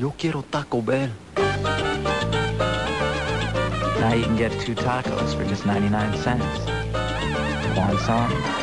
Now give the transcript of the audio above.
Yo quiero Taco Bell. Now you can get two tacos for just 99 cents. Want song.